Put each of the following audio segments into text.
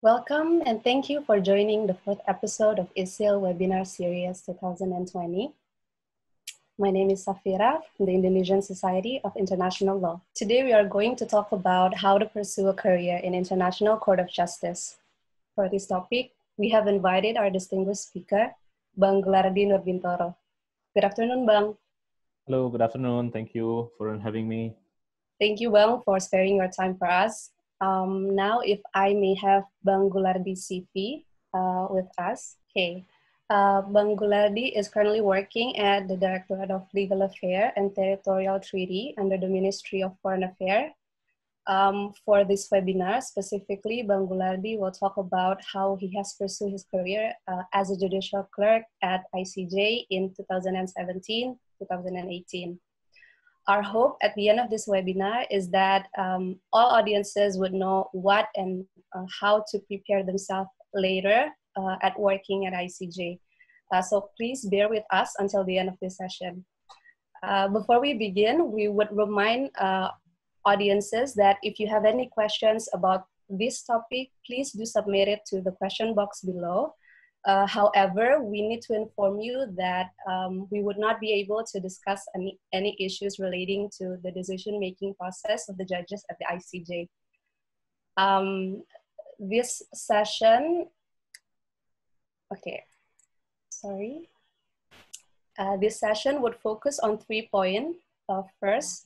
Welcome and thank you for joining the fourth episode of ISIL Webinar Series 2020. My name is Safira from the Indonesian Society of International Law. Today we are going to talk about how to pursue a career in International Court of Justice. For this topic, we have invited our distinguished speaker, Bang Gulardi Nurbintoro. Good afternoon, Bang. Hello, good afternoon. Thank you for having me. Thank you, Bang, for sparing your time for us. Um, now, if I may have Bang Gulardi CV uh, with us. Okay. Uh, Bang Gulardi is currently working at the Directorate of Legal Affairs and Territorial Treaty under the Ministry of Foreign Affairs. Um, for this webinar, specifically, Bang Gulardi will talk about how he has pursued his career uh, as a judicial clerk at ICJ in 2017-2018. Our hope at the end of this webinar is that um, all audiences would know what and uh, how to prepare themselves later uh, at working at ICJ. Uh, so please bear with us until the end of this session. Uh, before we begin, we would remind uh, audiences that if you have any questions about this topic, please do submit it to the question box below. Uh, however, we need to inform you that um, we would not be able to discuss any, any issues relating to the decision-making process of the judges at the ICJ. Um, this session Okay, sorry. Uh, this session would focus on three points. Uh, first,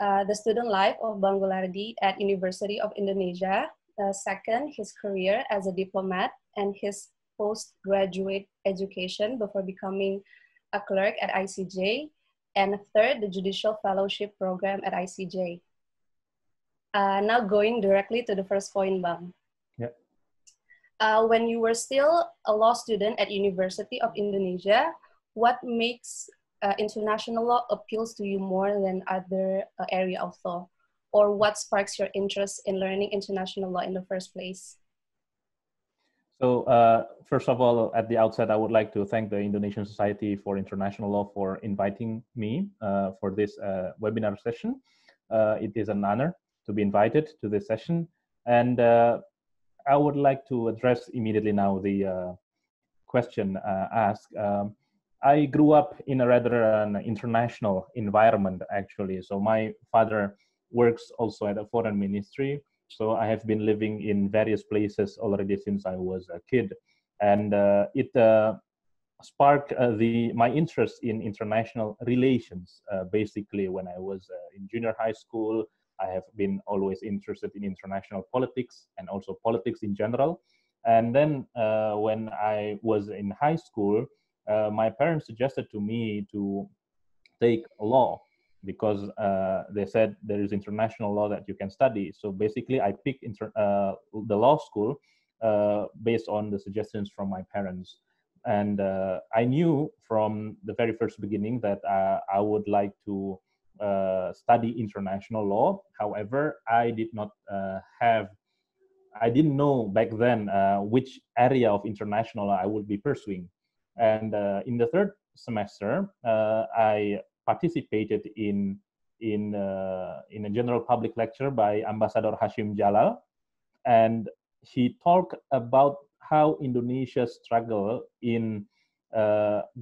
uh, the student life of Bang Gulardi at University of Indonesia. Uh, second, his career as a diplomat and his postgraduate education before becoming a clerk at ICJ. And third, the judicial fellowship program at ICJ. Uh, now going directly to the first point, Bang uh, when you were still a law student at University of Indonesia, what makes uh, international law appeals to you more than other uh, area of law? Or what sparks your interest in learning international law in the first place? So uh, first of all, at the outset, I would like to thank the Indonesian Society for International Law for inviting me uh, for this uh, webinar session. it is an honor to be invited to this session. And I would like to address immediately now the uh, question uh, asked. Um, I grew up in a rather an international environment, actually. So my father works also at a foreign ministry. So I have been living in various places already since I was a kid, and uh, it uh, sparked uh, the my interest in international relations. Uh, basically, when I was uh, in junior high school, I have been always interested in international politics and also politics in general. And then uh, when I was in high school, my parents suggested to me to take law because uh, they said there is international law that you can study. So basically, I picked uh, the law school uh, based on the suggestions from my parents. And uh, I knew from the very first beginning that I would like to uh, study international law. However, I did not uh, have, I didn't know back then uh, which area of international law I would be pursuing. And uh, in the third semester, uh, I participated in in uh, in a general public lecture by Ambassador Hasjim Djalal, and he talked about how Indonesia struggle in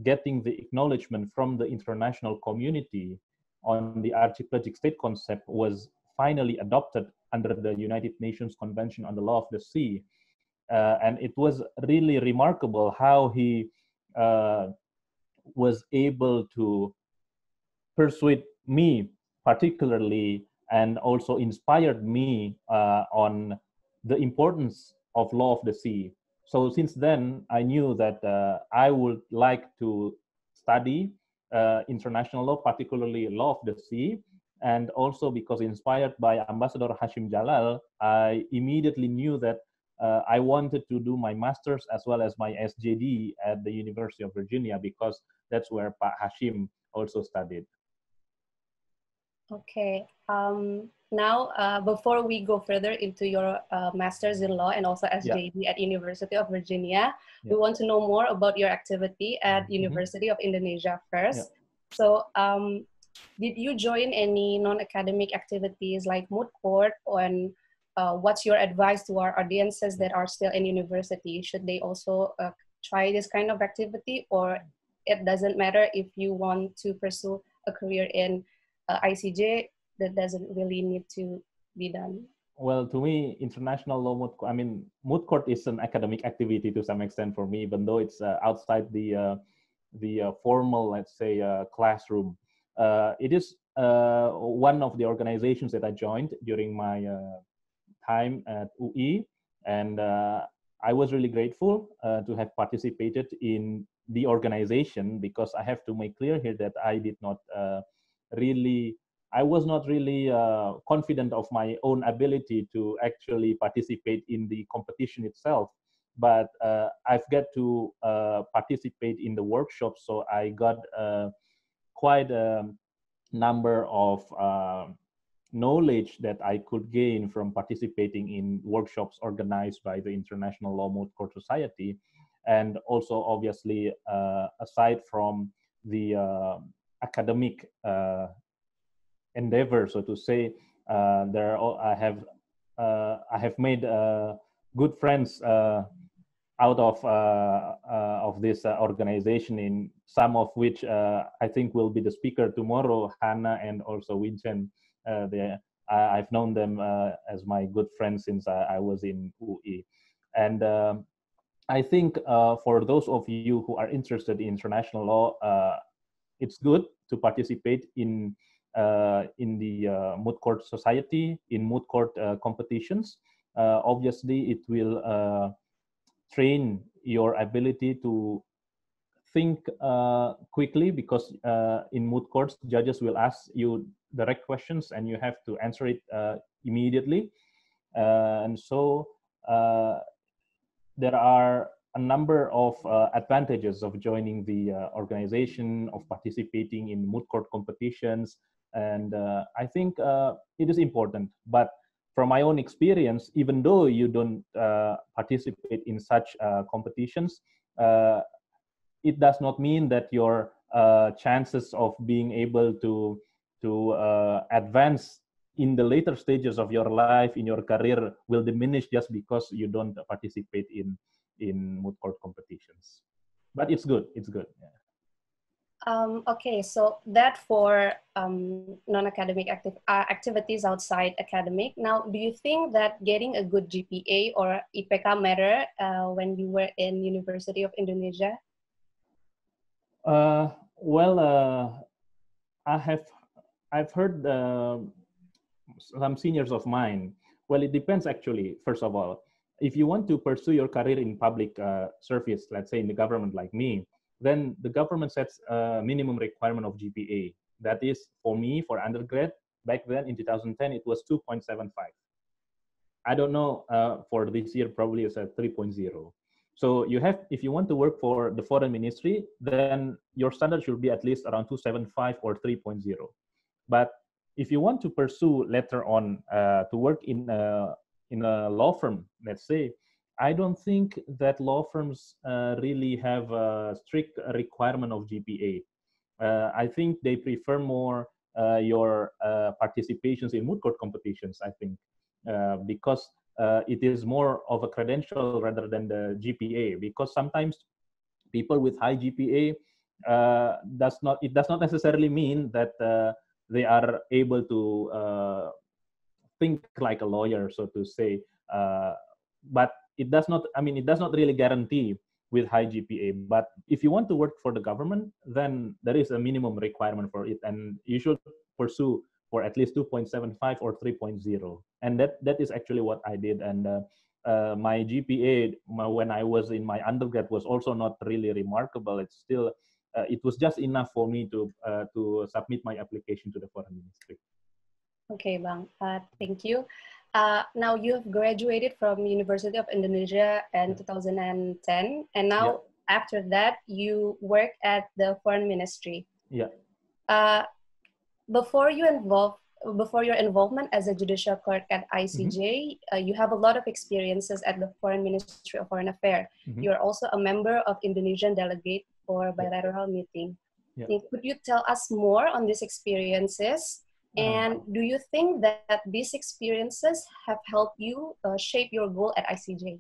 getting the acknowledgement from the international community on the archipelagic state concept was finally adopted under the United Nations Convention on the Law of the Sea. Uh, and it was really remarkable how he uh, was able to persuade me particularly and also inspired me uh, on the importance of law of the sea so since then i knew that uh, i would like to study uh, international law, particularly law of the sea. And also because inspired by Ambassador Hasjim Djalal, I immediately knew that uh, I wanted to do my master's as well as my SJD at the University of Virginia because that's where Pa Hashim also studied. Okay. Um, now, uh, before we go further into your uh, master's in law and also SJD yeah. at University of Virginia, yeah. we want to know more about your activity at mm-hmm. University of Indonesia first. Yeah. So, um, did you join any non-academic activities like moot court or uh, what's your advice to our audiences that are still in university? Should they also uh, try this kind of activity, or it doesn't matter if you want to pursue a career in uh, ICJ? That doesn't really need to be done. Well, to me, international law moot. I mean, moot court is an academic activity to some extent for me, even though it's uh, outside the uh, the uh, formal, let's say, classroom. it is one of the organizations that I joined during my time at UI, and uh, I was really grateful uh, to have participated in the organization because I have to make clear here that I did not uh, really, I was not really uh, confident of my own ability to actually participate in the competition itself. But uh, I've got to uh, participate in the workshop, so I got quite a number of knowledge that I could gain from participating in workshops organized by the International Law Moot Court Society. And also, obviously, uh, aside from the uh, academic uh, endeavor, so to say, uh, there are, I have uh, I have made uh, good friends out of of this organization. In some of which I think will be the speaker tomorrow, Hannah and also. Uh, they, I, have known them uh, as my good friends since I, I was in UI, And um, I think uh, for those of you who are interested in international law, it's good to participate in uh, in the uh, moot court society in moot court uh, competitions obviously it will train your ability to think quickly because in moot courts judges will ask you direct questions and you have to answer it uh, immediately. Uh, and so uh, there are a number of uh, advantages of joining the uh, organization, of participating in moot court competitions. And uh, I think it is important. But from my own experience, even though you don't participate in such competitions, it does not mean that your chances of being able to to uh, advance in the later stages of your life in your career will diminish just because you don't participate in but it's good it's good yeah. um, okay so that for um, non-academic active, uh, activities outside academic now do you think that getting a good gpa or ipk matter uh, when you were in university of indonesia uh, well uh, i have I've heard uh, some seniors of mine. Well, it depends actually. First of all, if you want to pursue your career in public uh, service, let's say in the government like me, then the government sets a minimum requirement of GPA. That is, for me, for undergrad, back then in 2010, it was 2.75. I don't know uh, for this year, probably it's at 3.0. So you have, if you want to work for the foreign ministry, then your standard should be at least around 275 or 3.0. But if you want to pursue later on uh, to work in a, in a law firm, let's say, I don't think that law firms uh, really have a strict requirement of GPA. Uh, I think they prefer more uh, your uh, participations in moot court competitions, I think, uh, because it is more of a credential rather than the GPA. Because sometimes people with high GPA does not, it does not necessarily mean that they are able to uh, think like a lawyer, so to say. Uh, but it does not. I mean, it does not really guarantee with high GPA. But if you want to work for the government, then there is a minimum requirement for it, and you should pursue for at least 2.75 or 3.0. And that that is actually what I did. And uh, uh, my GPA my, when I was in my undergrad was also not really remarkable. It's still uh, it was just enough for me to uh, to submit my application to the foreign ministry. Okay, Bang. Uh, thank you. Uh, now you've graduated from University of Indonesia in 2010, and now yeah. after that you work at the foreign ministry. Yeah. Uh, before you involve before your involvement as a judicial clerk at ICJ, mm-hmm. uh, you have a lot of experiences at the Foreign Ministry of Foreign Affairs. Mm-hmm. You are also a member of Indonesian delegate for bilateral meeting. Yeah. Could you tell us more on these experiences And do you think that these experiences have helped you uh, shape your goal at ICJ?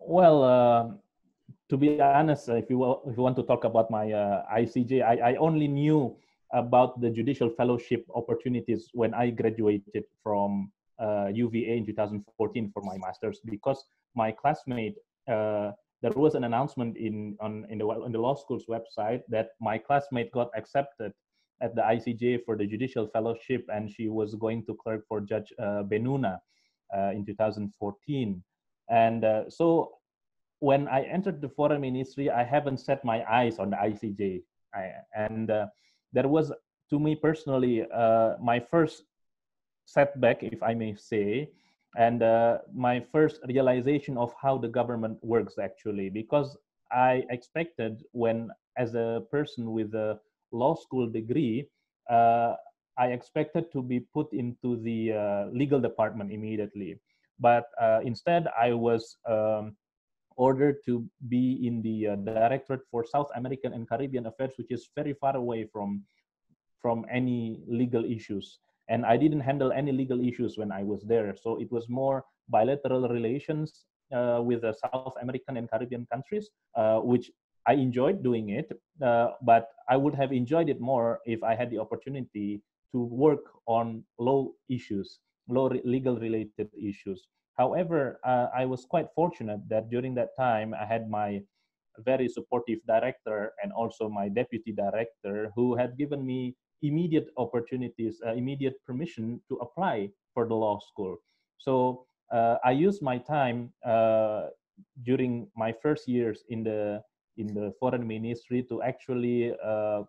Well, uh, to be honest, if you, if you want to talk about my uh, ICJ, I, I only knew about the judicial fellowship opportunities when I graduated from UVA uh, in 2014 for my master's because my classmate uh, there was an announcement in on in the in the law school's website that my classmate got accepted at the ICJ for the judicial fellowship, and she was going to clerk for Judge uh, Bennouna uh, in 2014. And uh, so, when I entered the foreign ministry, I haven't set my eyes on the ICJ, I, and uh, there was, to me personally, uh, my first setback, if I may say, and uh, my first realization of how the government works actually, because I expected when, as a person with a law school degree, uh, I expected to be put into the uh, legal department immediately. But uh, instead, I was um, ordered to be in the uh, Directorate for South American and Caribbean Affairs, which is very far away from, from any legal issues. And I didn't handle any legal issues when I was there. So it was more bilateral relations uh, with the South American and Caribbean countries, uh, which I enjoyed doing it, uh, but I would have enjoyed it more if I had the opportunity to work on law issues, law re- legal related issues. However, uh, I was quite fortunate that during that time I had my very supportive director and also my deputy director who had given me immediate opportunities, uh, immediate permission to apply for the law school. So uh, I used my time uh, during my first years in the in the foreign ministry to actually uh,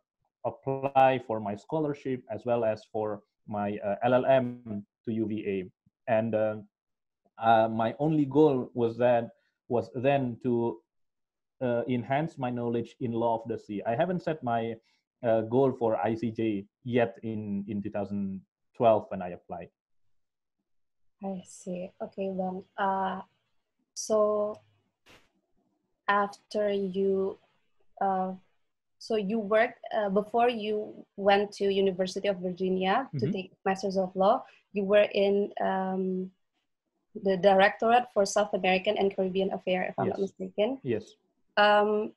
apply for my scholarship as well as for my uh, LLM to UVA. And uh, uh, my only goal was that was then to uh, enhance my knowledge in law of the sea. I haven't set my uh, goal for ICJ yet in in 2012 when I applied. I see. Okay, Bang. Uh, so after you uh, so you worked uh, before you went to university of virginia mm-hmm. to take masters of law you were in um, the directorate for south american and caribbean affairs if i'm yes. not mistaken yes um,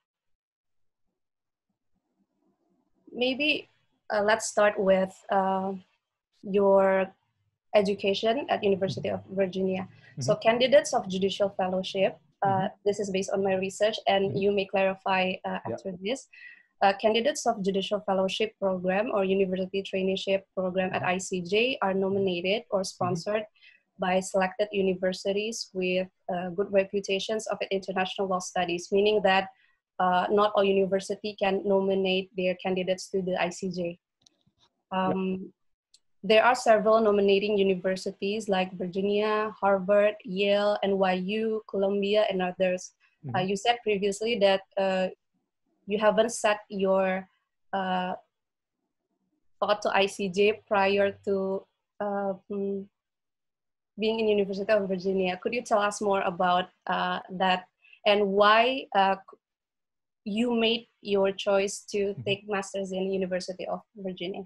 maybe uh, let's start with uh, your education at university mm-hmm. of virginia mm-hmm. so candidates of judicial fellowship mm-hmm. Uh, this is based on my research, and mm-hmm. you may clarify uh, after yeah. this. Uh, candidates of judicial fellowship program or university traineeship program at mm-hmm. ICJ are nominated or mm-hmm. sponsored by selected universities with uh, good reputations of international law studies, meaning that uh, not all university can nominate their candidates to the ICJ. Um, there are several nominating universities like Virginia, Harvard, Yale, NYU, Columbia, and others. Mm-hmm. Uh, you said previously that uh, you haven't set your uh, thought to ICJ prior to um, being in University of Virginia. Could you tell us more about uh, that and why uh, you made your choice to mm-hmm. take masters in University of Virginia?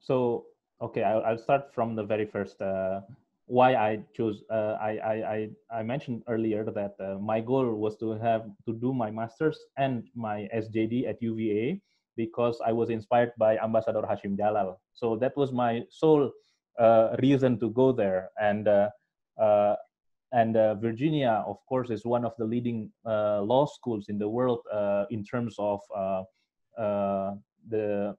So okay I'll, I'll start from the very first uh, why i chose uh, I, I i mentioned earlier that uh, my goal was to have to do my masters and my sjd at uva because i was inspired by ambassador hasjim djalal. So that was my sole uh, reason to go there. And uh, uh, and virginia of course is one of the leading law schools in the world in terms of the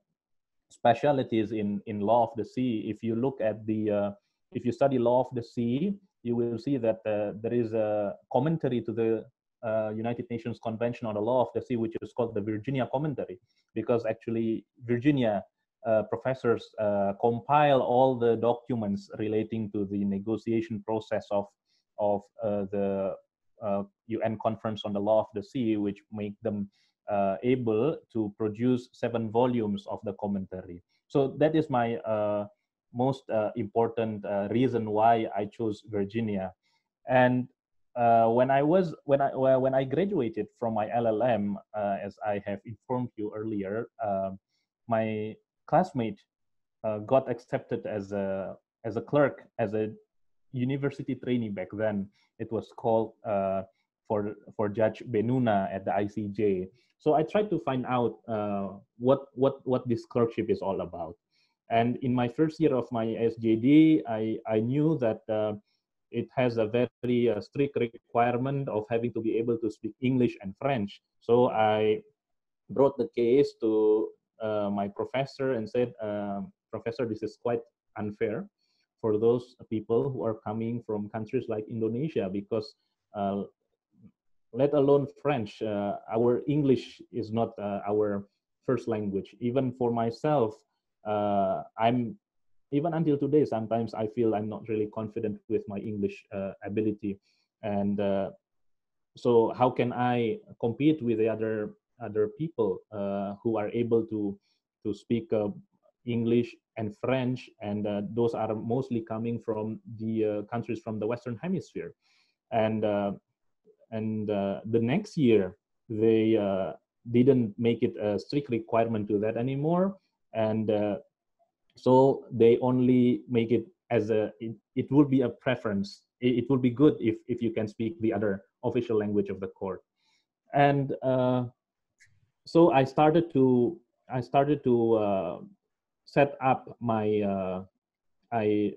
specialities in, in law of the sea. If you look at the, uh, if you study law of the sea, you will see that uh, there is a commentary to the uh, United Nations Convention on the Law of the Sea, which is called the Virginia Commentary, because actually Virginia uh, professors uh, compile all the documents relating to the negotiation process of of uh, the UN Conference on the Law of the Sea, which make them uh, able to produce seven volumes of the commentary. So that is my uh, most uh, important uh, reason why I chose Virginia. And uh, when I was when I when I graduated from my LLM, uh, as I have informed you earlier, my classmate got accepted as a as a clerk as a university trainee back then. It was called for for Judge Bennouna at the ICJ. So I tried to find out uh, what what what this clerkship is all about. And in my first year of my SJD, I I knew that uh, it has a very uh, strict requirement of having to be able to speak English and French. So I brought the case to uh, my professor and said, um, Professor, this is quite unfair for those people who are coming from countries like Indonesia because uh, let alone French, uh, our English is not uh, our first language. Even for myself, uh, I'm even until today. Sometimes I feel I'm not really confident with my English uh, ability, and uh, so how can I compete with the other other people uh, who are able to to speak English and French, and those are mostly coming from the countries from the Western Hemisphere, and and uh, the next year they uh, didn't make it a strict requirement to that anymore. And uh, so they only make it as a it, it would be a preference. It, it would be good if if you can speak the other official language of the court. And uh, so i started to i started to uh, set up my uh, i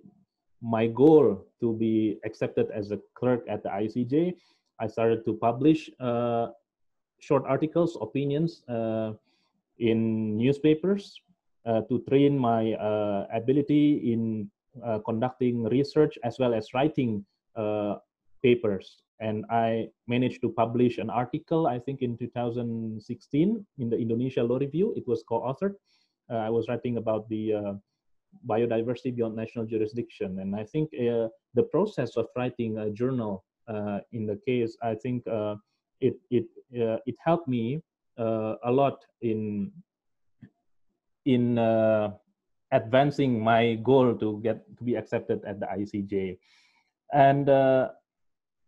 my goal to be accepted as a clerk at the icj I started to publish uh, short articles, opinions uh, in newspapers uh, to train my uh, ability in uh, conducting research as well as writing uh, papers. And I managed to publish an article, I think in 2016 in the Indonesia Law Review. It was co-authored. I was writing about the biodiversity beyond national jurisdiction. And I think the process of writing a journal uh, in the case, I think uh, it it uh, it helped me a lot in in advancing my goal to get to be accepted at the ICJ, and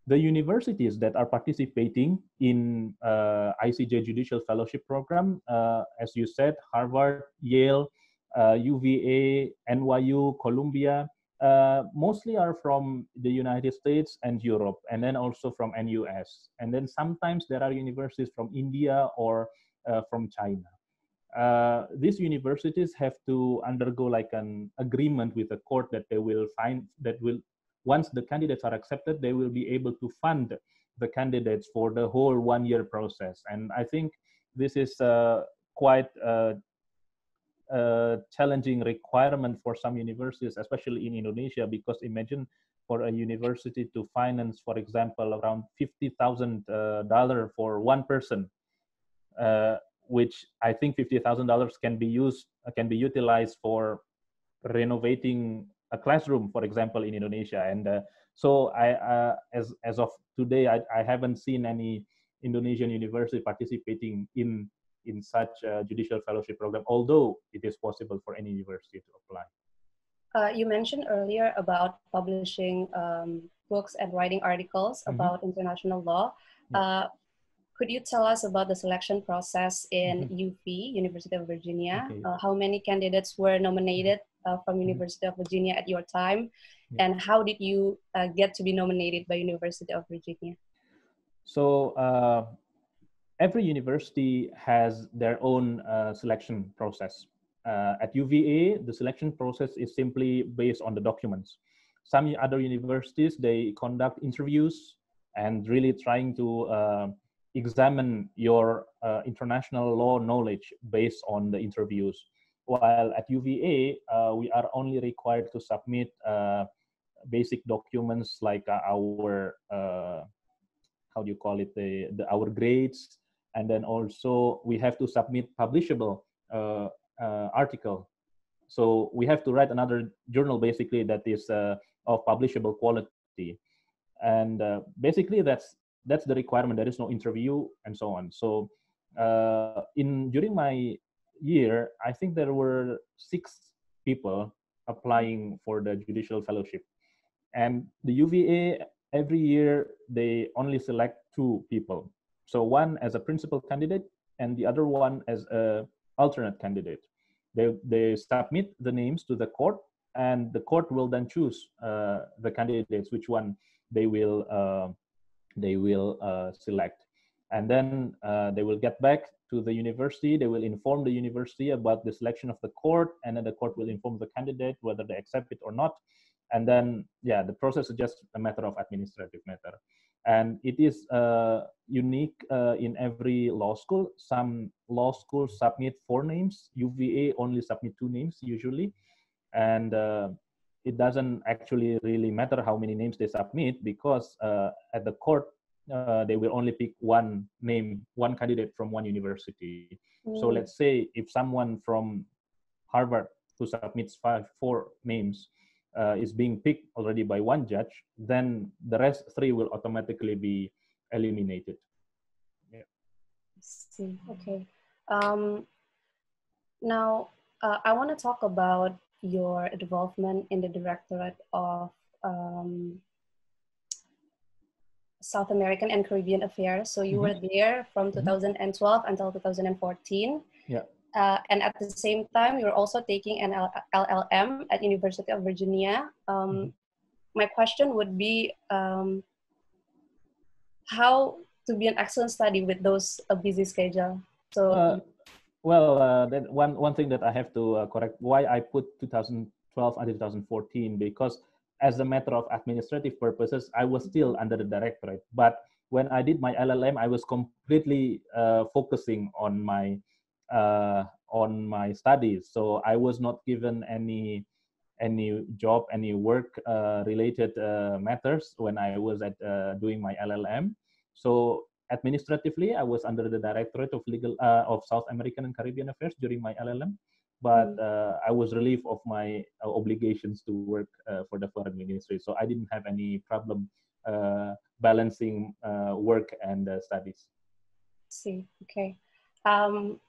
the universities that are participating in uh, ICJ Judicial Fellowship Program, uh, as you said, Harvard, Yale, uh, UVA, NYU, Columbia, uh, mostly are from the United States and Europe, and then also from NUS. And then sometimes there are universities from India or uh, from China. Uh, these universities have to undergo like an agreement with the court that they will find that will once the candidates are accepted they will be able to fund the candidates for the whole one year process and i think this is uh, quite uh, challenging requirement for some universities, especially in Indonesia, because imagine for a university to finance, for example, around fifty thousand uh, dollar for one person, uh, which I think fifty thousand dollars can be used can be utilized for renovating a classroom, for example, in Indonesia. And uh, so, I uh, as as of today, I, I haven't seen any Indonesian university participating in in such a judicial fellowship program, although it is possible for any university to apply. Uh, you mentioned earlier about publishing um, books and writing articles mm-hmm. about international law. Uh, could you tell us about the selection process in mm-hmm. UV, University of Virginia? Okay. Uh, how many candidates were nominated uh, from mm-hmm. University of Virginia at your time? Yeah. And how did you uh, get to be nominated by University of Virginia? So uh, every university has their own uh, selection process. Uh, at UVA, the selection process is simply based on the documents. Some other universities, they conduct interviews and really trying to uh, examine your uh, international law knowledge based on the interviews. While at UVA, uh, we are only required to submit uh, basic documents like our, how do you call it, the, the our grades, and then also we have to submit publishable uh, uh, article. So we have to write another journal basically that is uh, of publishable quality. And uh, basically that's that's the requirement. There is no interview and so on. So uh, in during my year i think there were six people applying for the judicial fellowship. And the uva every year they only select two people so one as a principal candidate and the other one as a alternate candidate. they, they submit the names to the court and the court will then choose uh, the candidates which one they will uh, they will uh, select. And then uh, they will get back to the university. They will inform the university about the selection of the court and then the court will inform the candidate whether they accept it or not. And then yeah the process is just a matter of administrative matter and it is uh, unique uh, in every law school. Some law schools submit four names. Uva only submit two names usually. And uh, it doesn't actually really matter how many names they submit because uh, at the court uh, they will only pick one name one candidate from one university. Mm. so let's say if someone from harvard who submits five four names uh, is being picked already by one judge then the rest three will automatically be eliminated yeah see okay um, now uh, i want to talk about your involvement in the Directorate of um, South American and Caribbean Affairs. So you mm-hmm. were there from mm-hmm. 2012 until 2014. Yeah. Uh, and at the same time, you're also taking an LLM at University of Virginia. Um, mm-hmm. My question would be um, how to be an excellent study with those a busy schedule. So uh, well, uh, then one one thing that I have to uh, correct why I put 2012 until 2014 because as a matter of administrative purposes, I was still under the directorate. But when I did my LLM, I was completely uh, focusing on my uh, on my studies. So I was not given any any job, any work uh, related uh, matters when I was at doing my LLM. So administratively, I was under the Directorate of Legal uh, of South American and Caribbean Affairs during my LLM, but mm. uh, I was relieved of my uh, obligations to work uh, for the foreign ministry, so I didn't have any problem uh, balancing uh, work and studies. see, okay. Um,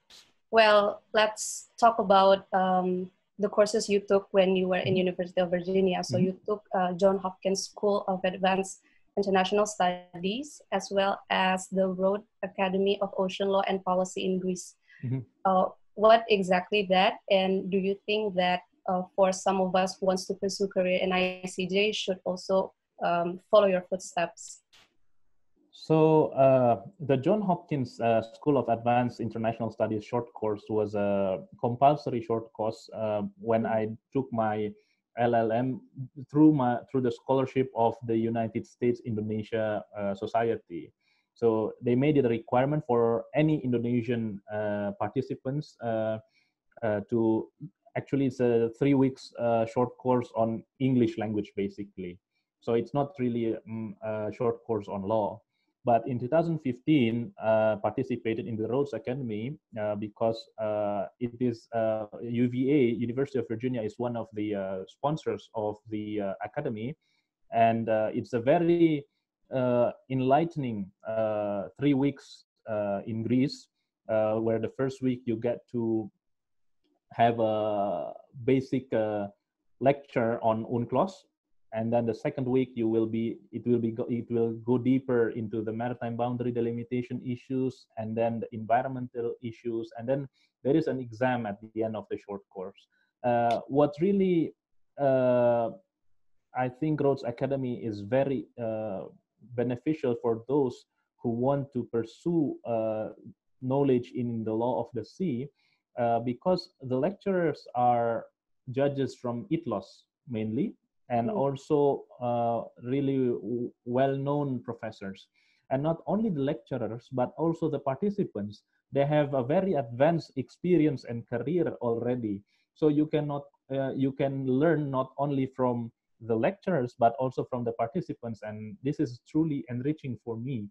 well, let's talk about um, the courses you took when you were in mm-hmm. University of Virginia. So mm-hmm. you took John Hopkins School of Advanced International Studies, as well as the Rhodes Academy of Ocean Law and Policy in Greece. Mm-hmm. Uh, what exactly that, and do you think that uh, for some of us who wants to pursue career in ICJ should also um, follow your footsteps? So uh, the John Hopkins uh, School of Advanced International Studies short course was a compulsory short course uh, when. I took my LLM through my through the scholarship of the United States Indonesia uh, Society. So they made it a requirement for any Indonesian uh, participants uh, to actually it's a three weeks short course on English language basically. So it's not really um, a short course on law. But in 2015, uh, participated in the Rhodes Academy uh, because uh, it is UVA, uh, University of Virginia, is one of the uh, sponsors of the academy, and it's a very enlightening three weeks in Greece, where the first week you get to have a basic lecture on UNCLOS, and then the second week you will be it will be it will go deeper into the maritime boundary delimitation issues and then the environmental issues. And then there is an exam at the end of the short course. Uh, what really uh, i think rhodes academy is very uh, beneficial for those who want to pursue uh, knowledge in the law of the sea uh, because the lecturers are judges from ITLOS mainly and mm. also uh, really well-known professors. And not only the lecturers but also the participants. They have a very advanced experience and career already. So you cannot uh, you can learn not only from the lecturers but also from the participants. And this is truly enriching for me.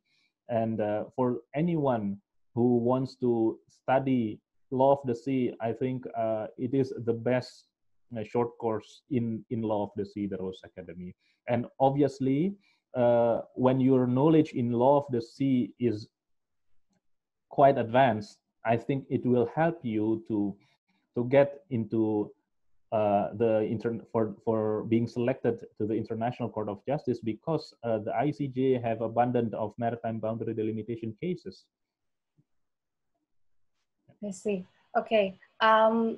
And uh, for anyone who wants to study law of the sea i think uh, it is the best a short course in in law of the sea the rhodes academy and obviously uh, when your knowledge in law of the sea is quite advanced i think it will help you to to get into uh, the intern for for being selected to the International Court of Justice because uh, the ICJ have abundant of maritime boundary delimitation cases. I see. Okay. Um,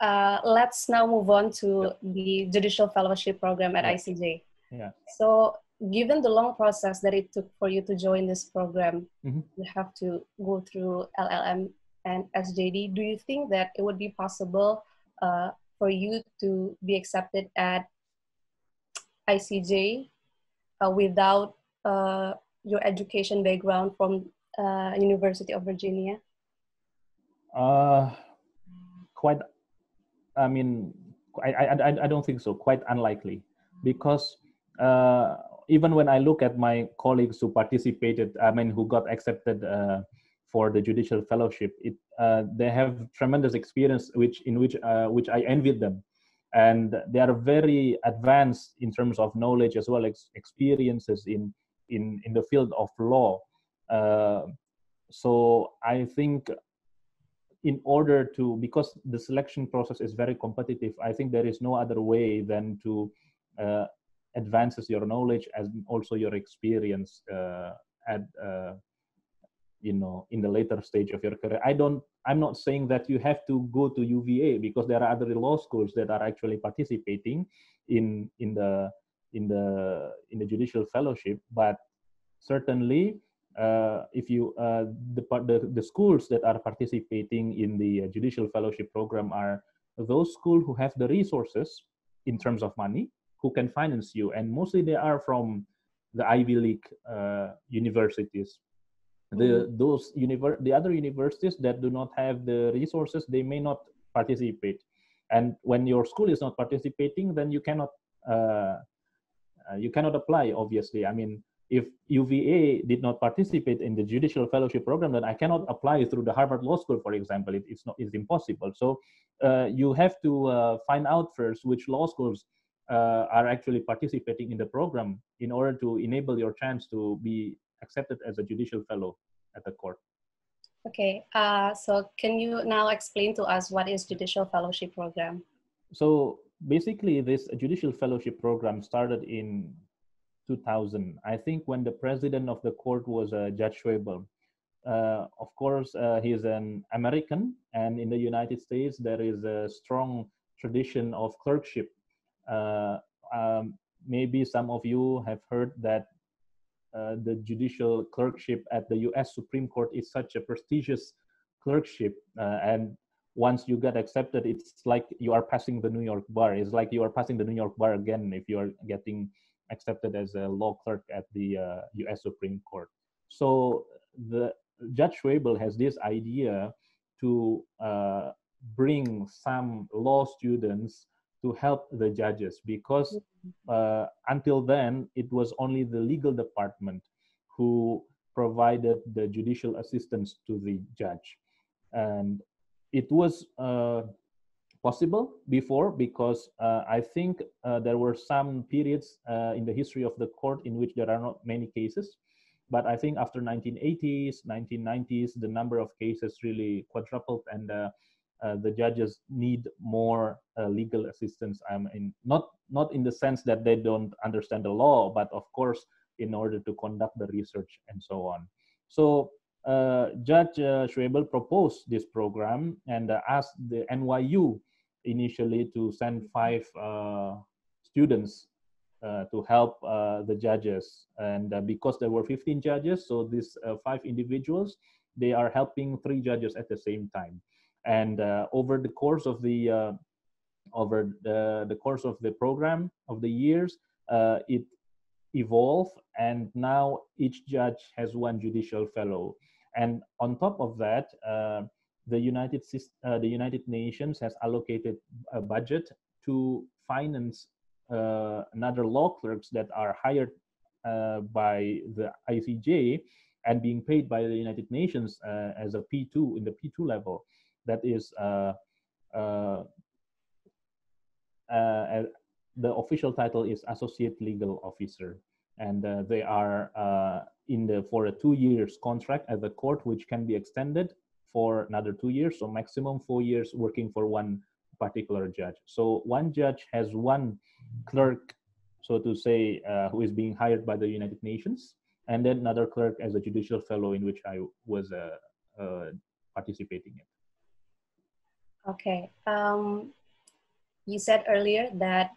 uh, let's now move on to the judicial fellowship program at. ICJ. Yeah. So, given the long process that it took for you to join this program, mm-hmm. you have to go through LLM and SJD. Do you think that it would be possible uh, for you to be accepted at ICJ uh, without uh, your education background from uh, University of Virginia? Uh, quite I mean, I, I, I don't think so. Quite unlikely, because uh, even when I look at my colleagues who participated, I mean, who got accepted uh, for the judicial fellowship, it uh, they have tremendous experience, which in which uh, which I envied them, and they are very advanced in terms of knowledge as well as experiences in in in the field of law. Uh, so I think in order to because the selection process is very competitive i think there is no other way than to uh, advances your knowledge and also your experience uh, at uh, you know in the later stage of your career. I don't i'm not saying that you have to go to uva because there are other law schools that are actually participating in in the in the in the judicial fellowship but certainly if you uh, the, the, the schools that are participating in the uh, judicial fellowship program are those schools who have the resources in terms of money who can finance you. And mostly they are from the ivy league uh, universities. The mm-hmm. those univer- the other universities that do not have the resources they may not participate. And when your school is not participating then you cannot uh, uh, you cannot apply obviously. I mean if UVA did not participate in the judicial fellowship program, then I cannot apply through the Harvard Law School, for example. It, it's not it's impossible. So uh, you have to uh, find out first which law schools uh, are actually participating in the program in order to enable your chance to be accepted as a judicial fellow at the court. Okay, uh, so can you now explain to us what is judicial fellowship program? So basically, this judicial fellowship program started in 2000. I think when the president of the court was uh, Judge Schwebel. Uh, of course, uh, he is an American, and in the United States, there is a strong tradition of clerkship. Uh, um, maybe some of you have heard that uh, the judicial clerkship at the US Supreme Court is such a prestigious clerkship, uh, and once you get accepted, it's like you are passing the New York bar. It's like you are passing the New York bar again if you are getting accepted as a law clerk at the uh, U.S. Supreme Court. So the Judge Schwebel has this idea to uh, bring some law students to help the judges because mm-hmm. uh, until then it was only the legal department who provided the judicial assistance to the judge and it was uh, possible before because uh, I think uh, there were some periods uh, in the history of the court in which there are not many cases. But I think after 1980s, 1990s, the number of cases really quadrupled and uh, uh, the judges need more uh, legal assistance. I mean, not, not in the sense that they don't understand the law, but of course, in order to conduct the research and so on. So Judge uh, Schwebel proposed this program and uh, asked the NYU initially to send five uh, students uh, to help uh, the judges. And because there were 15 judges, so these five individuals, they are helping three judges at the same time. And over the course of the over the, the course of the program of the years, it evolved and now each judge has one judicial fellow and on top of that uh, the United, uh, the United Nations has allocated a budget to finance uh, another law clerks that are hired uh, by the ICJ and being paid by the United Nations uh, as a P2 in the P2 level. That is uh, uh, the official title is Associate Legal Officer, and they are in the for a two years contract at the court, which can be extended for another two years, so maximum four years working for one particular judge. So one judge has one clerk, so to say, uh, who is being hired by the United Nations, and then another clerk as a judicial fellow in which I was uh, uh, participating in. Okay. Um, you said earlier that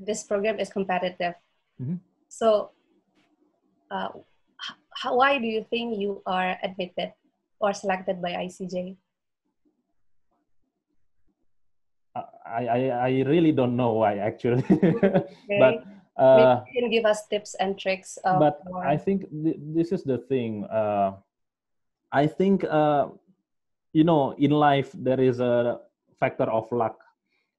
this program is competitive. Mm-hmm. So, uh, how, why do you think you are admitted or selected by ICJ? I, I, I really don't know why actually, okay. but uh, Maybe you can give us tips and tricks. but I think th- this is the thing. Uh, I think uh, you know in life there is a factor of luck,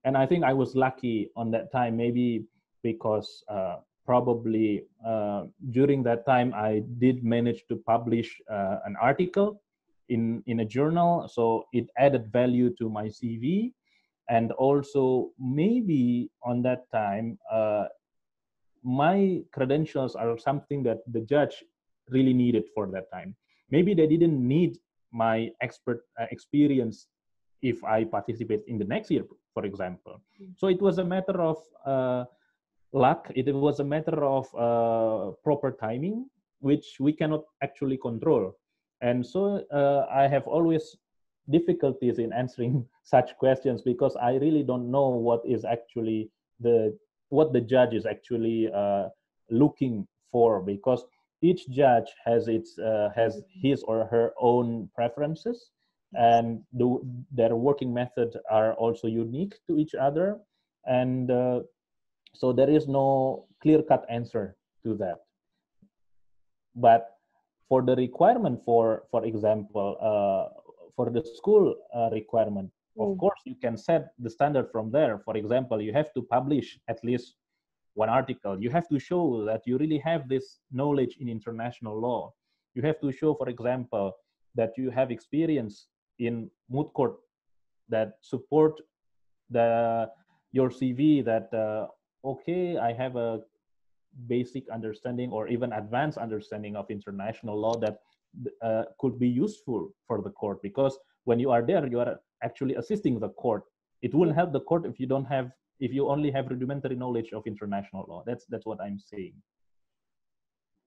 and I think I was lucky on that time. Maybe because uh, probably uh, during that time I did manage to publish uh, an article in in a journal, so it added value to my CV and also maybe on that time uh, my credentials are something that the judge really needed for that time. Maybe they didn't need my expert uh, experience if i participate in the next year for example. Mm. so it was a matter of uh, luck. It was a matter of uh, proper timing which we cannot actually control and so uh, i have always difficulties in answering such questions because I really don't know what is actually the what the judge is actually uh, looking for because each judge has its uh, has his or her own preferences and the, their working methods are also unique to each other. And uh, so there is no clear cut answer to that. But for the requirement for for example uh, for the school uh, requirement. Of mm. course you can set the standard from there. For example you have to publish at least one article. You have to show that you really have this knowledge in international law. You have to show for example that you have experience in moot court that support the your cv that uh, okay i have a basic understanding or even advanced understanding of international law that uh, could be useful for the court because when you are there you are actually assisting the court. It wouldn't help the court if you don't have if you only have rudimentary knowledge of international law. That's that's what i'm saying.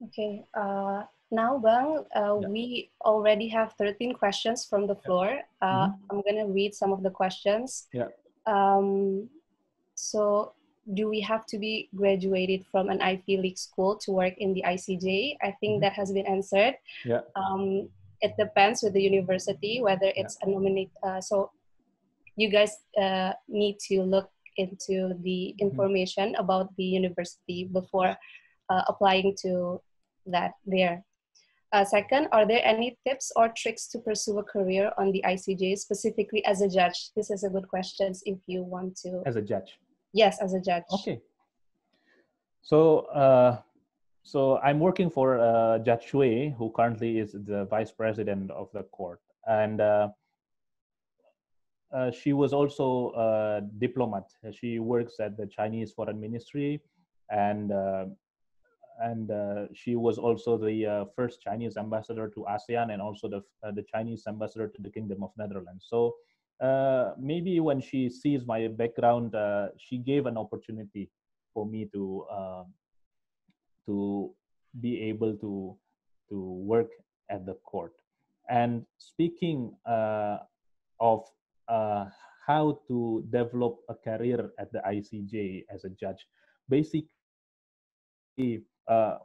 Okay uh, now bang uh, yeah. we already have 13 questions from the floor. Uh, mm-hmm. i'm going to read some of the questions. Yeah. Um, so do we have to be graduated from an Ivy League school to work in the ICJ? I think mm-hmm. that has been answered. Yeah. Um, it depends with the university whether it's yeah. a nominate. Uh, so you guys uh, need to look into the mm-hmm. information mm-hmm. about the university before uh, applying to that there. Uh, second, are there any tips or tricks to pursue a career on the ICJ, specifically as a judge? This is a good question if you want to. As a judge Yes, as a judge. Okay. So, uh, so I'm working for uh, Judge Xue, who currently is the vice president of the court, and uh, uh, she was also a diplomat. She works at the Chinese Foreign Ministry, and uh, and uh, she was also the uh, first Chinese ambassador to ASEAN and also the the Chinese ambassador to the Kingdom of Netherlands. So uh, maybe when she sees my background, uh, she gave an opportunity for me to uh, to be able to to work at the court. And speaking uh, of uh, how to develop a career at the ICJ as a judge, basically,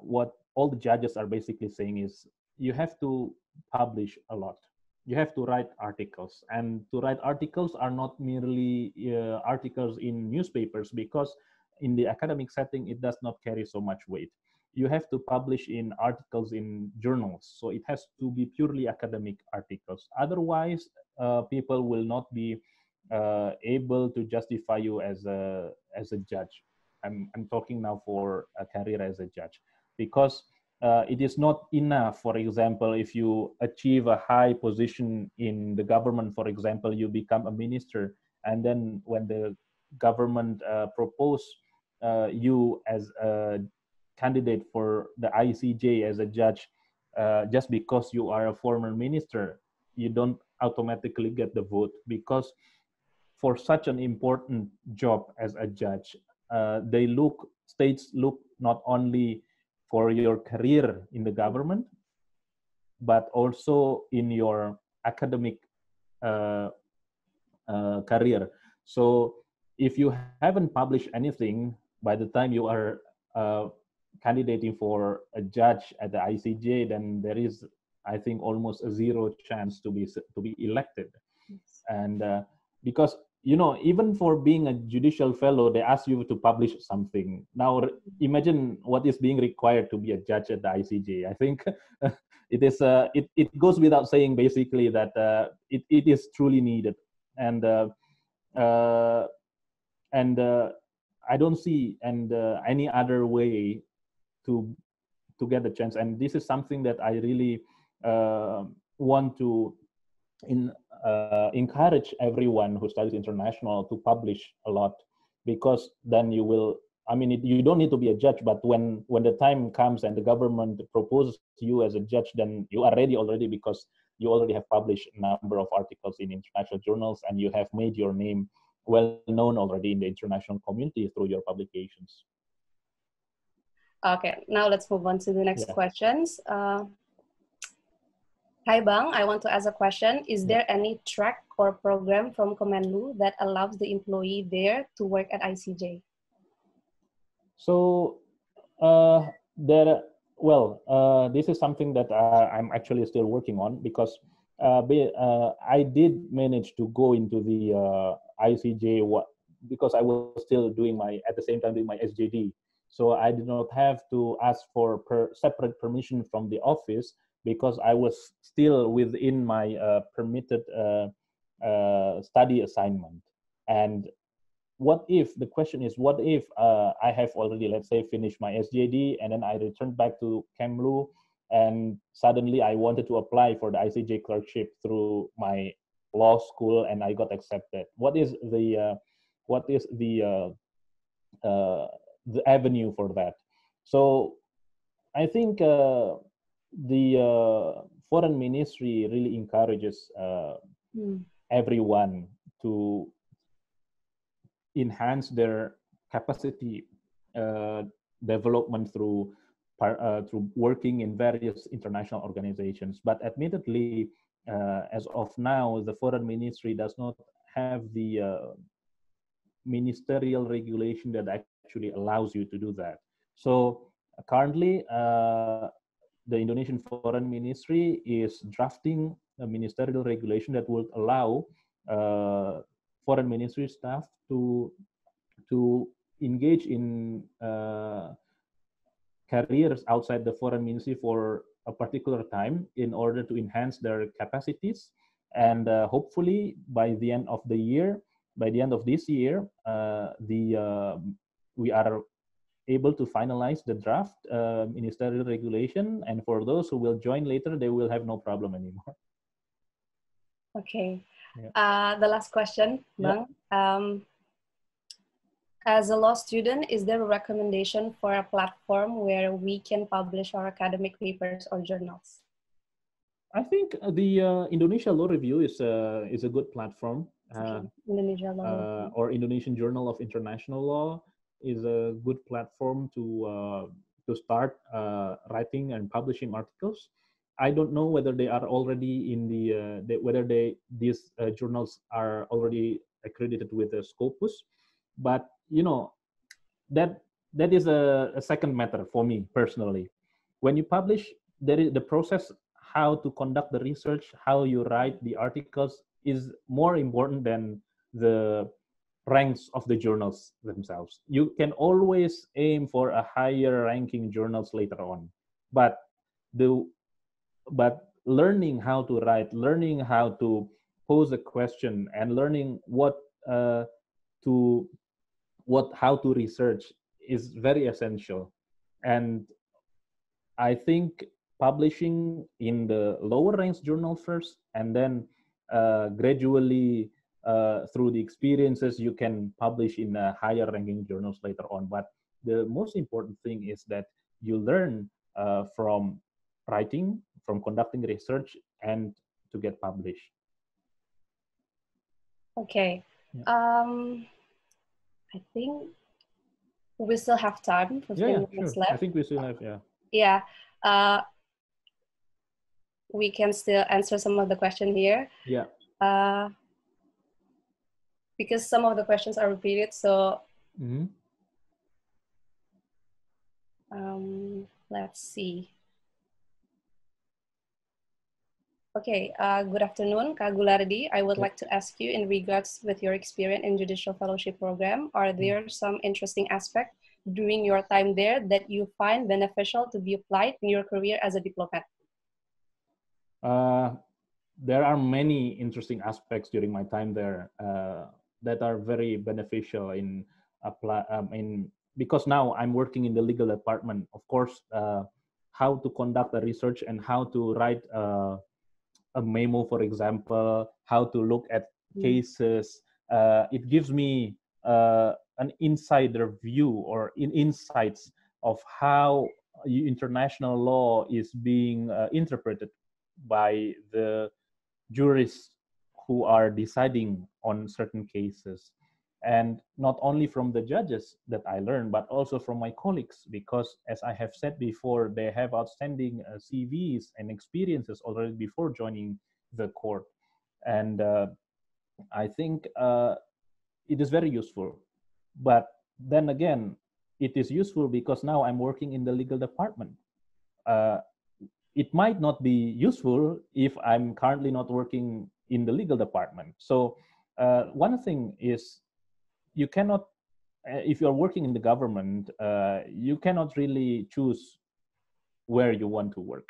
what all the judges are basically saying is you have to publish a lot you have to write articles. And to write articles are not merely uh, articles in newspapers because in the academic setting it does not carry so much weight. You have to publish in articles in journals so it has to be purely academic articles. Otherwise uh, people will not be uh, able to justify you as a as a judge. I'm i'm talking now for a career as a judge because uh, it is not enough for example if you achieve a high position in the government for example you become a minister and then when the government uh, propose uh, you as a candidate for the icj as a judge uh, just because you are a former minister you don't automatically get the vote because for such an important job as a judge uh, they look states look not only for your career in the government, but also in your academic uh, uh, career. So if you haven't published anything by the time you are uh, candidating for a judge at the ICJ, then there is, I think, almost a zero chance to be to be elected. Yes. And uh, because you know, even for being a judicial fellow, they ask you to publish something. Now, imagine what is being required to be a judge at the ICJ. I think it is. Uh, it it goes without saying, basically, that uh, it it is truly needed, and uh, uh and uh, I don't see and uh, any other way to to get the chance. And this is something that I really uh, want to in uh, encourage everyone who studies international to publish a lot because then you will i mean it, you don't need to be a judge but when when the time comes and the government proposes to you as a judge then you are ready already because you already have published a number of articles in international journals and you have made your name well known already in the international community through your publications okay now let's move on to the next yeah. questions uh, Hi Bang, I want to ask a question. Is there any track or program from Kemenlu that allows the employee there to work at ICJ? So uh, there, well, uh, this is something that uh, I'm actually still working on because uh, uh, I did manage to go into the uh, ICJ because I was still doing my at the same time doing my SJD. So I did not have to ask for per separate permission from the office because I was still within my uh, permitted uh, uh, study assignment. And what if the question is, what if uh, I have already, let's say, finished my SJD and then I returned back to Kemlu and suddenly I wanted to apply for the ICJ clerkship through my law school and I got accepted. What is the uh, what is the uh, the avenue for that? So I think the uh, foreign ministry really encourages uh, mm. everyone to enhance their capacity uh, development through uh, through working in various international organizations. But admittedly, uh, as of now, the foreign ministry does not have the uh, ministerial regulation that actually allows you to do that. So currently, the Indonesian Foreign Ministry is drafting a ministerial regulation that will allow uh, foreign ministry staff to to engage in uh, careers outside the foreign ministry for a particular time in order to enhance their capacities. And uh, hopefully by the end of the year by the end of this year uh, the uh, we are able to finalize the draft uh, ministerial regulation and for those who will join later they will have no problem anymore. Okay. Yeah. uh, the last question Bang. Yeah. Um, as a law student is there a recommendation for a platform where we can publish our academic papers or journals? I think the uh, indonesia law review is a is a good platform. Uh, Indonesia law uh, or indonesian journal of international law is a good platform to uh, to start uh, writing and publishing articles. I don't know whether they are already in the, uh, they, whether they these journals are already accredited with the Scopus, but you know that that is a, a second matter for me personally. When you publish, there is the process how to conduct the research, how you write the articles is more important than the ranks of the journals themselves. You can always aim for a higher ranking journals later on, but the but learning how to write, learning how to pose a question, and learning what uh, to what how to research is very essential. And I think publishing in the lower ranked journal first, and then uh, gradually uh, through the experiences you can publish in a higher ranking journals later on. But the most important thing is that you learn uh, from writing from conducting research and to get published. Okay. Yeah. um i think we still have time for yeah, yeah minutes sure. left. i think we still have yeah. Yeah. Uh we can still answer some of the question here. Yeah. Uh because some of the questions are repeated. So Mm-hmm. um, let's see. Okay, uh, good afternoon, Kak Gulardi. I would Yeah. like to ask you in regards with your experience in judicial fellowship program, are Mm. there some interesting aspect during your time there that you find beneficial to be applied in your career as a diplomat? Uh, there are many interesting aspects during my time there uh, that are very beneficial in apply um, in because now I'm working in the legal department. Of course, uh, how to conduct a research and how to write uh, a memo, for example, how to look at Mm. cases. Uh, it gives me uh, an insider view or in insights of how international law is being uh, interpreted by the jurists who are deciding on certain cases. And not only from the judges that i learn but also from my colleagues because as i have said before they have outstanding uh, cvs and experiences already before joining the court. And uh, i think uh, it is very useful. But then again it is useful because now i'm working in the legal department. Uh, it might not be useful if I'm currently not working in the legal department. So uh, one thing is you cannot, uh, if you're working in the government, uh, you cannot really choose where you want to work,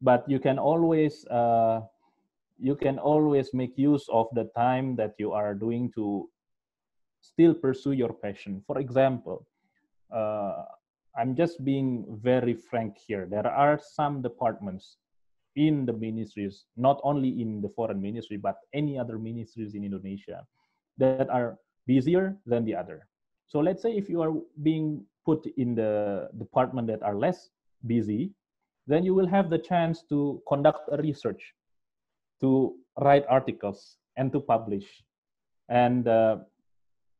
but you can always uh, you can always make use of the time that you are doing to still pursue your passion. For example, uh, I'm just being very frank here. There are some departments in the ministries, not only in the foreign ministry, but any other ministries in Indonesia that are busier than the other. So let's say if you are being put in the department that are less busy, then you will have the chance to conduct a research, to write articles, and to publish. And uh,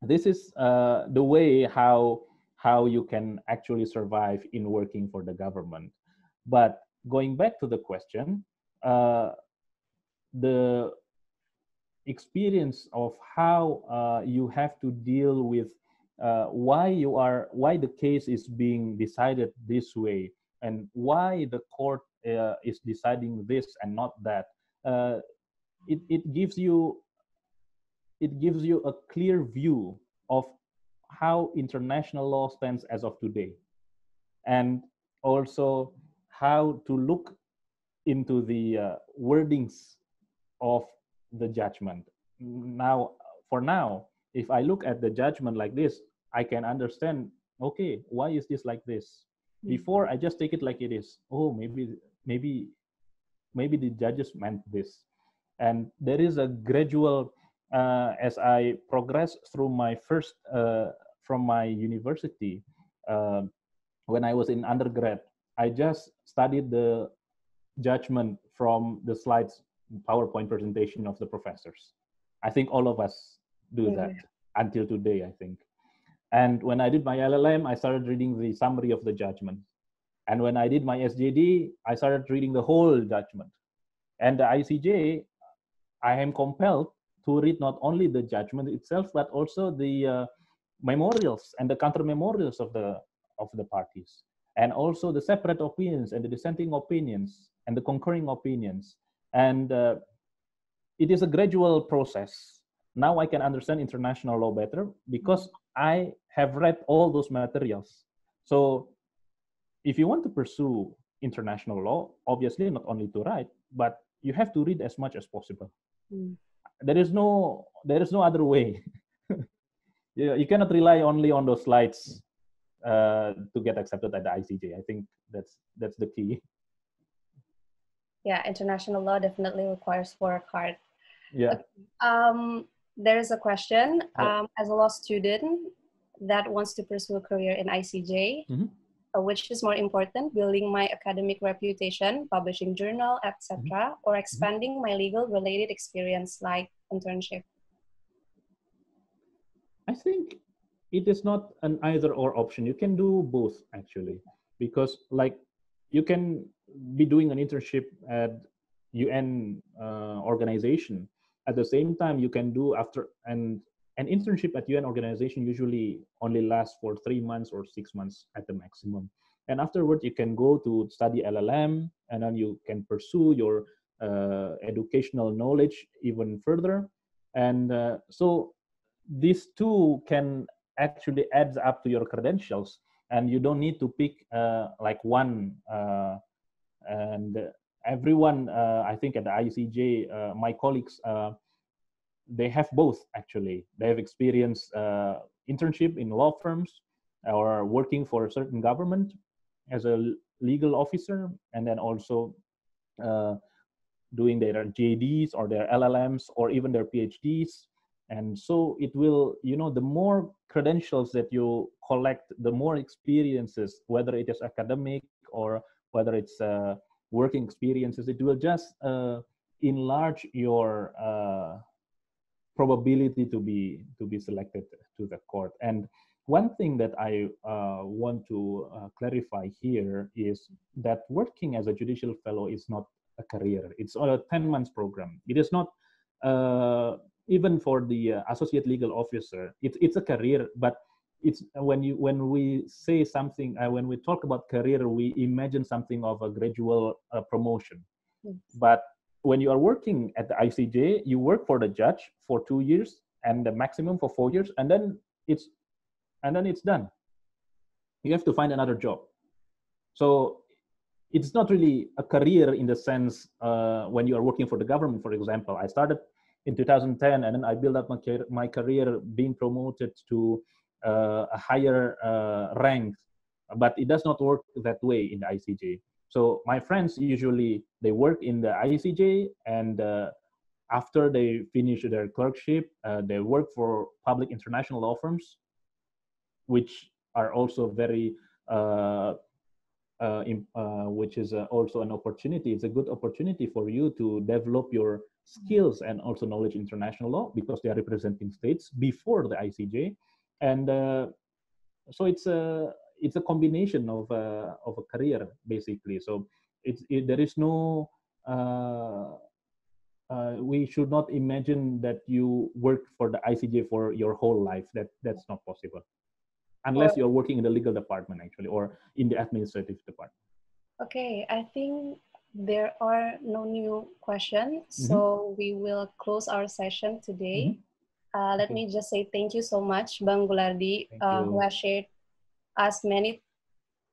this is uh, the way how how you can actually survive in working for the government. But going back to the question, uh, the experience of how uh, you have to deal with uh, why you are why the case is being decided this way and why the court uh, is deciding this and not that it, it gives you it gives you a clear view of how international law stands as of today. And also how to look into the uh, wordings of the judgment. Now for now if i look at the judgment like this i can understand okay why is this like this? Mm. before i just take it like it is. Oh maybe maybe maybe the judges meant this. And there is a gradual uh, as i progress through my first uh, from my university uh, when i was in undergrad i just studied the judgment from the slides powerpoint presentation of the professors. I think all of us do Yeah. that until today i think. And when i did my llm i started reading the summary of the judgment. And when i did my sjd i started reading the whole judgment. And the icj i am compelled to read not only the judgment itself but also the uh, memorials and the counter memorials of the of the parties and also the separate opinions and the dissenting opinions and the concurring opinions. And uh, it is a gradual process. Now i can understand international law better because i have read all those materials. So if you want to pursue international law obviously not only to write but you have to read as much as possible. Mm. there is no there is no other way. You, you cannot rely only on those slides uh, to get accepted at the icj i think that's that's the key Yeah, international law definitely requires work hard. yeah Um, there is a question. Um, as a law student that wants to pursue a career in ICJ, Mhm. uh, which is more important, building my academic reputation, publishing journal, etc., Mm-hmm. or expanding my legal related experience like internship? I think it is not an either or option. You can do both actually, because like you can be doing an internship at UN uh, organization. At the same time, you can do after and an internship at UN organization usually only lasts for three months or six months at the maximum. And afterward, you can go to study LLM, and then you can pursue your uh, educational knowledge even further. And uh, so these two can actually adds up to your credentials, and you don't need to pick uh, like one. Uh, and everyone, uh, I think at the ICJ, uh, my colleagues they have both actually they have experience uh, internship in law firms or working for a certain government as a legal officer and then also uh, doing their JDs or their LLMs or even their PhDs and so it will you know the more credentials that you collect the more experiences whether it is academic or whether it's uh, working experiences it will just uh, enlarge your uh, probability to be to be selected to the court. And one thing that i uh, want to uh, clarify here is that working as a judicial fellow is not a career. It's a 10 months program. It is not uh, even for the uh, associate legal officer it's it's a career but it's when you when we say something uh, when we talk about career we imagine something of a gradual uh, promotion yes. but when you are working at the ICJ, you work for the judge for two years and the maximum for four years, and then it's and then it's done. You have to find another job. So it's not really a career in the sense uh, when you are working for the government, for example. I started in 2010, and then I built up my, my career being promoted to uh, a higher uh, rank, but it does not work that way in the ICJ. So my friends usually they work in the ICJ and uh, after they finish their clerkship, uh, they work for public international law firms, which are also very, uh, uh uh, which is uh, also an opportunity. It's a good opportunity for you to develop your skills and also knowledge international law because they are representing states before the ICJ, and so it's a it's a combination of a, of a career basically so it's it, there is no uh, uh, we should not imagine that you work for the ICJ for your whole life. That that's not possible, unless you're working in the legal department actually, or in the administrative department. Okay, I think there are no new questions, mm-hmm. so we will close our session today. Mm-hmm. Uh, let okay. me just say thank you so much, Bang Gulardi, uh, who has shared us many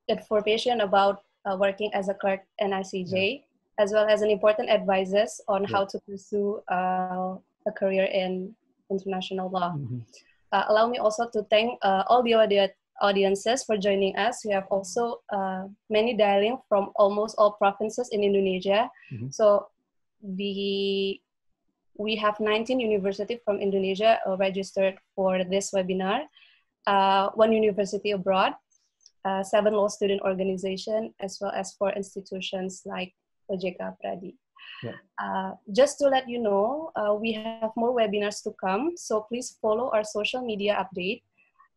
information about uh, working as a clerk in ICJ, yeah. as well as an important advices on yeah. how to pursue uh, a career in international law. Mm-hmm. Uh, allow me also to thank uh, all the audi- audiences for joining us. We have also uh, many dialing from almost all provinces in Indonesia. Mm-hmm. So the we have 19 universities from Indonesia uh, registered for this webinar uh, one university abroad, uh, seven law student organization, as well as four institutions like OJK Pradi. Yeah. Uh, just to let you know, uh, we have more webinars to come, so please follow our social media update.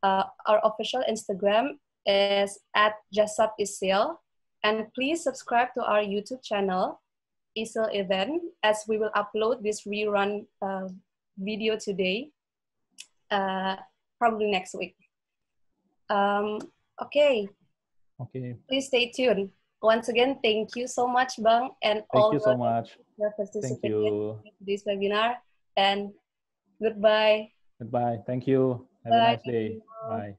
Uh, our official Instagram is at Jessup Isil, and please subscribe to our YouTube channel, Isil Event, as we will upload this rerun uh, video today probably next week. Um, okay. Okay. Please stay tuned. Once again, thank you so much, Bang, and thank all you so much. Thank you. in this webinar. And goodbye. Goodbye. Thank you. Have Bye. a nice day. Bye.